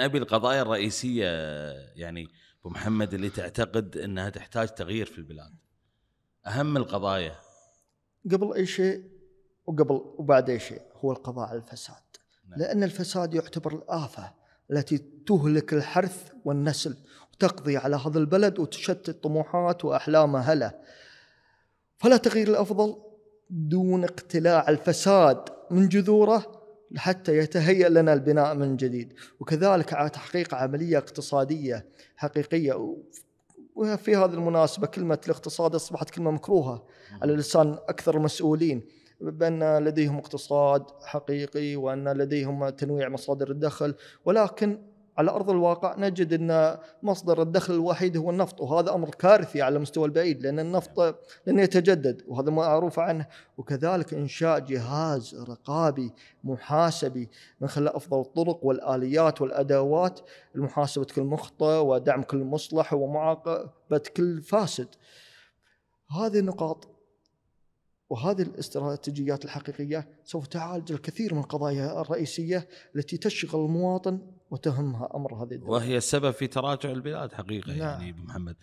أبي القضايا الرئيسية يعني أبو محمد اللي تعتقد إنها تحتاج تغيير في البلاد. أهم القضايا. قبل أي شيء وقبل وبعد أي شيء هو القضاء على الفساد. نعم. لأن الفساد يعتبر الآفة التي تهلك الحرث والنسل وتقضي على هذا البلد وتشتت طموحات وأحلام أهله. فلا تغيير الأفضل دون اقتلاع الفساد من جذوره حتى يتهيأ لنا البناء من جديد. وكذلك على تحقيق عملية اقتصادية حقيقية وفي هذه المناسبة كلمة الاقتصاد أصبحت كلمة مكروهة على لسان أكثر المسؤولين بأن لديهم اقتصاد حقيقي وأن لديهم تنويع مصادر الدخل. ولكن على أرض الواقع نجد أن مصدر الدخل الوحيد هو النفط وهذا أمر كارثي على المستوى البعيد لأن النفط لن يتجدد وهذا معروف عنه. وكذلك إنشاء جهاز رقابي محاسبي من خلال أفضل الطرق والآليات والأدوات لمحاسبة كل مخطئ ودعم كل مصلح ومعاقبة كل فاسد. هذه النقاط وهذه الاستراتيجيات الحقيقية سوف تعالج الكثير من القضايا الرئيسية التي تشغل المواطن وتهمها أمر هذه الدولة. وهي السبب في تراجع البلاد حقيقة نعم. يعني أبو محمد